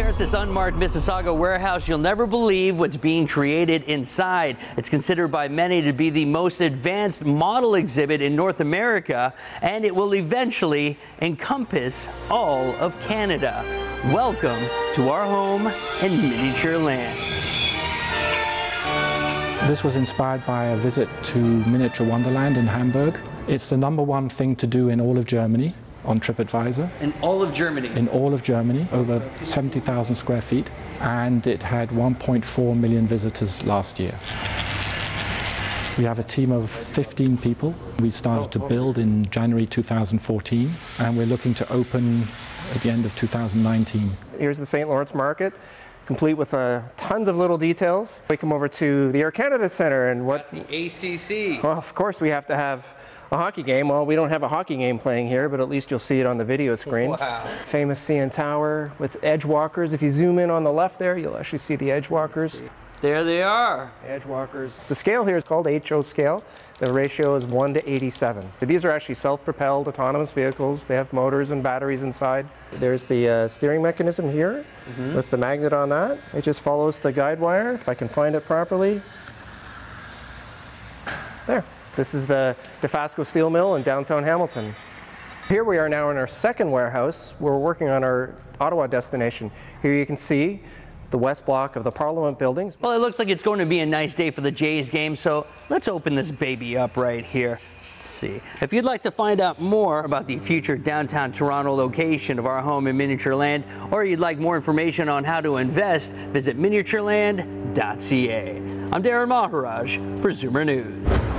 at this unmarked Mississauga warehouse, you'll never believe what's being created inside. It's considered by many to be the most advanced model exhibit in North America, and it will eventually encompass all of Canada. Welcome to our home in miniature land. This was inspired by a visit to Miniatur Wunderland in Hamburg. It's the number one thing to do in all of Germany on TripAdvisor. In all of Germany? In all of Germany, over 70,000 square feet, and it had 1.4 million visitors last year. We have a team of 15 people. We started to build in January 2014, and we're looking to open at the end of 2019. Here's the St. Lawrence Market complete with uh, tons of little details. We come over to the Air Canada Centre and what... At the ACC. Well, of course we have to have a hockey game. Well, we don't have a hockey game playing here, but at least you'll see it on the video screen. Wow. Famous CN Tower with edge walkers. If you zoom in on the left there, you'll actually see the edge walkers. There they are. Edge walkers. The scale here is called HO scale. The ratio is 1 to 87. These are actually self-propelled autonomous vehicles. They have motors and batteries inside. There's the uh, steering mechanism here mm -hmm. with the magnet on that. It just follows the guide wire, if I can find it properly. There. This is the Dofasco Steel Mill in downtown Hamilton. Here we are now in our second warehouse. We're working on our Ottawa destination. Here you can see the west block of the Parliament buildings. Well, it looks like it's going to be a nice day for the Jays game, so let's open this baby up right here. Let's see. If you'd like to find out more about the future downtown Toronto location of our home in Miniature Land, or you'd like more information on how to invest, visit miniatureland.ca. I'm Darrin Maharaj for Zoomer News.